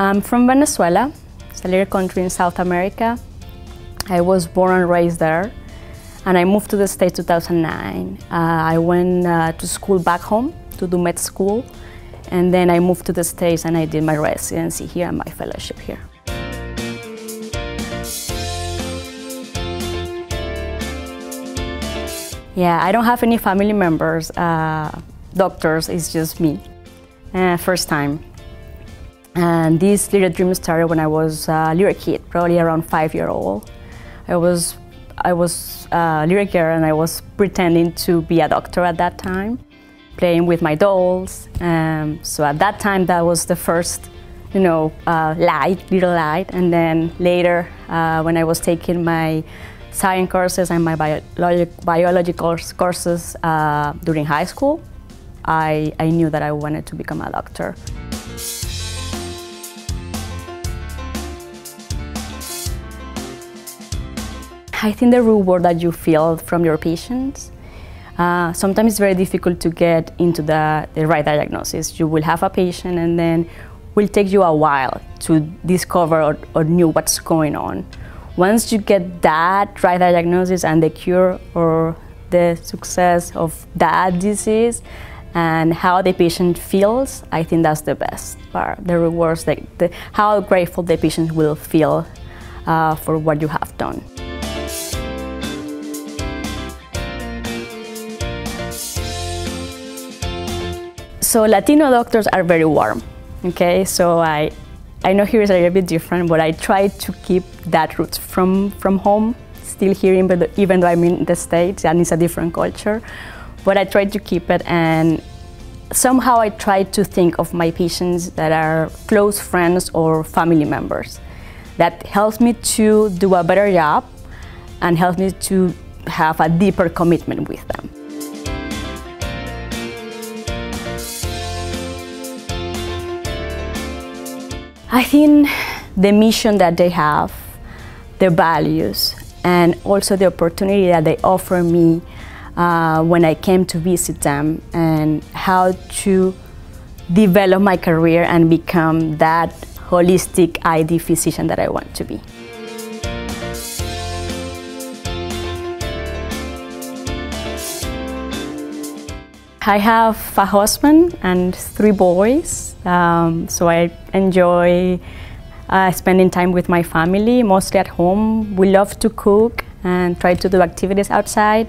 I'm from Venezuela. It's a little country in South America. I was born and raised there. And I moved to the States 2009. Uh, I went uh, to school back home to do med school. And then I moved to the States and I did my residency here and my fellowship here. Yeah, I don't have any family members, uh, doctors, it's just me. Uh, first time. And this little dream started when I was a little kid, probably around five year old. I was, I was a little girl and I was pretending to be a doctor at that time, playing with my dolls. Um, so at that time, that was the first, you know, uh, light, little light. And then later, uh, when I was taking my science courses and my biology, biology courses uh, during high school, I, I knew that I wanted to become a doctor. I think the reward that you feel from your patients, uh, sometimes it's very difficult to get into the, the right diagnosis. You will have a patient and then it will take you a while to discover or, or know what's going on. Once you get that right diagnosis and the cure or the success of that disease and how the patient feels, I think that's the best part. The rewards, the, the how grateful the patient will feel uh, for what you have done. So Latino doctors are very warm, okay? So I, I know here is a little bit different, but I try to keep that roots from, from home, still here, even though I'm in the States and it's a different culture. But I try to keep it and somehow I try to think of my patients that are close friends or family members. That helps me to do a better job and helps me to have a deeper commitment with them. I think the mission that they have, their values, and also the opportunity that they offer me uh, when I came to visit them and how to develop my career and become that holistic ID physician that I want to be. I have a husband and three boys, um, so I enjoy uh, spending time with my family, mostly at home. We love to cook and try to do activities outside.